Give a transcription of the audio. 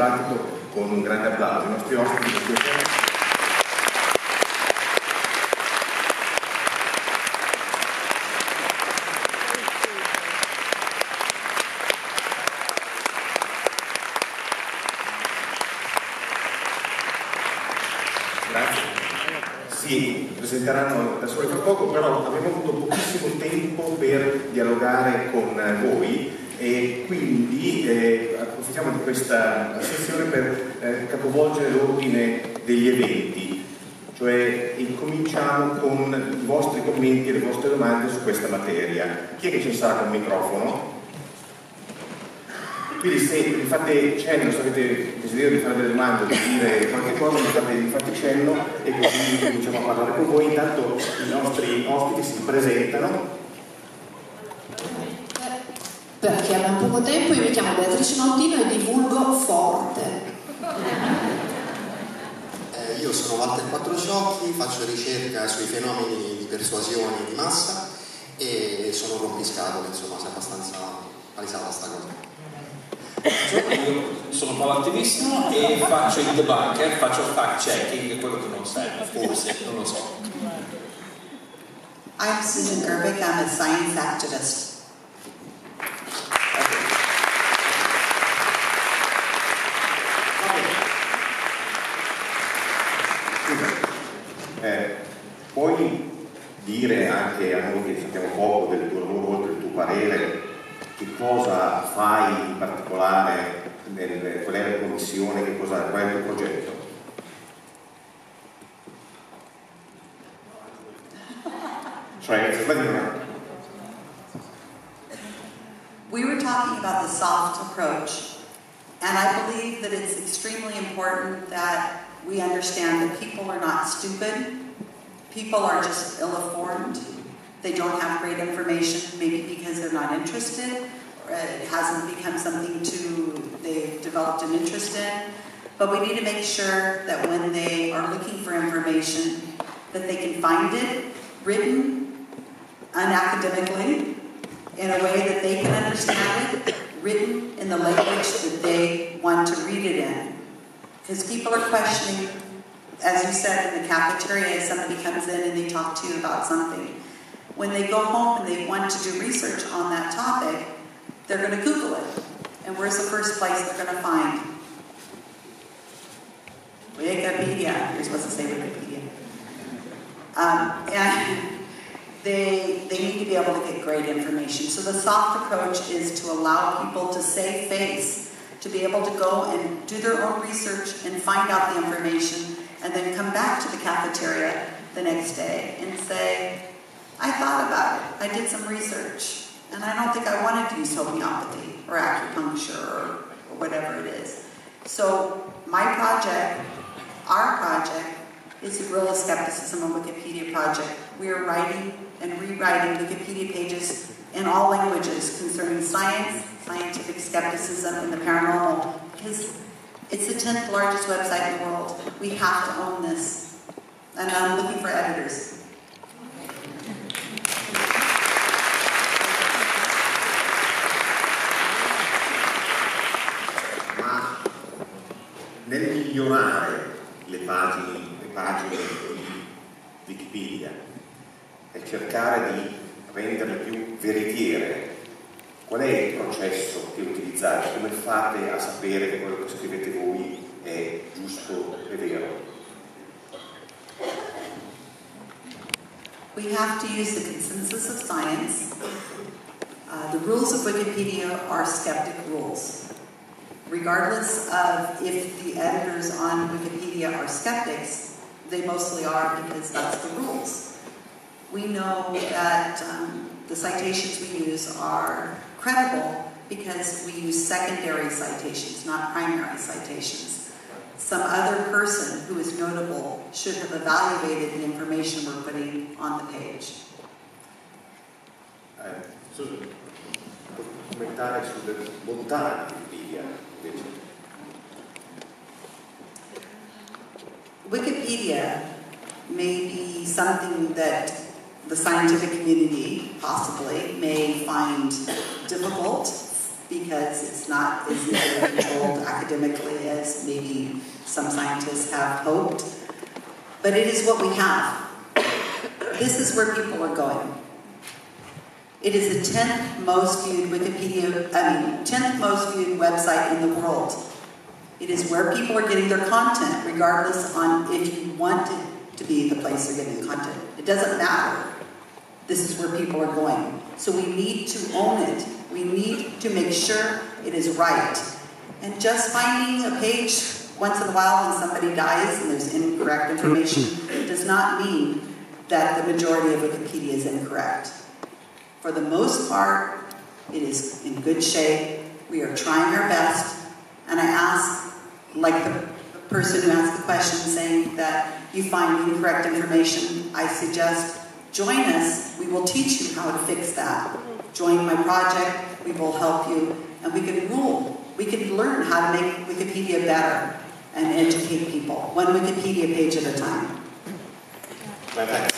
dibattito con un grande applauso ai nostri ospiti. presenteranno da soli tra poco, però abbiamo avuto pochissimo tempo per dialogare con voi e quindi eh, approfittiamo di questa sessione per eh, capovolgere l'ordine degli eventi, cioè incominciamo con i vostri commenti e le vostre domande su questa materia. Chi è che ci sarà col microfono? Quindi se vi fate cenno, se avete desiderio di fare delle domande, di dire qualche cosa, mi fate, mi fate cenno e così cominciamo a parlare con voi. Intanto i nostri ospiti si presentano. Perché abbiamo poco tempo, io mi chiamo Beatrice Montino e divulgo forte. Eh, io sono Walter Quattrociocchi, faccio ricerca sui fenomeni di persuasione di massa e sono rompiscatole, insomma, è abbastanza palisata questa cosa. Io sono Paolo Attivissimo e faccio il debunker, faccio fact checking, quello che non serve, forse, non lo so. I'm Susan Gerbic, I'm a science activist. Eh, puoi dire anche a noi che sappiamo poco del tuo lavoro, oltre il tuo parere, che cosa fai in particolare, nel, qual è la commissione, che cosa, qual è il tuo progetto? Cioè, We were talking about the soft approach, and I believe that it's extremely important that we understand that people are not stupid. People are just ill-informed. They don't have great information, maybe because they're not interested, or it hasn't become something to they've developed an interest in. But we need to make sure that when they are looking for information, that they can find it written unacademically in a way that they can understand it, written in the language that they want to read it in. Because people are questioning, as you said in the cafeteria, somebody comes in and they talk to you about something when they go home and they want to do research on that topic, they're going to Google it. And where's the first place they're going to find? Wikipedia. You're supposed to say Wikipedia. Um, and they, they need to be able to get great information. So the soft approach is to allow people to save face, to be able to go and do their own research and find out the information, and then come back to the cafeteria the next day and say, I thought about it. I did some research. And I don't think I wanted to use homeopathy or acupuncture or, or whatever it is. So my project, our project, is the Guerrilla Skepticism on Wikipedia project. We are writing and rewriting Wikipedia pages in all languages concerning science, scientific skepticism, and the paranormal because it's the 10th largest website in the world. We have to own this. And I'm looking for editors. nel migliorare le pagine, le pagine di Wikipedia cercare di renderle più veritiere, qual è il processo che utilizzate? Come fate a sapere che quello che scrivete voi è giusto e vero? We have to use the consensus of science. Uh, the rules of Wikipedia are skeptic rules. regardless of if the editors on Wikipedia are skeptics, they mostly are because that's the rules. We know that um, the citations we use are credible because we use secondary citations, not primary citations. Some other person who is notable should have evaluated the information we're putting on the page. Commentare sulle bontà di Wikipedia Wikipedia may be something that the scientific community possibly may find difficult because it's not as easily controlled academically as maybe some scientists have hoped. But it is what we have. This is where people are going. It is the 10th most viewed Wikipedia, I mean, 10th most viewed website in the world. It is where people are getting their content, regardless on if you want it to be the place they're getting content. It doesn't matter. This is where people are going. So we need to own it. We need to make sure it is right. And just finding a page once in a while when somebody dies and there's incorrect information does not mean that the majority of Wikipedia is incorrect. For the most part, it is in good shape. We are trying our best. And I ask, like the person who asked the question saying that you find incorrect information, I suggest join us. We will teach you how to fix that. Join my project. We will help you. And we can rule. We can learn how to make Wikipedia better and educate people, one Wikipedia page at a time. Bye bye.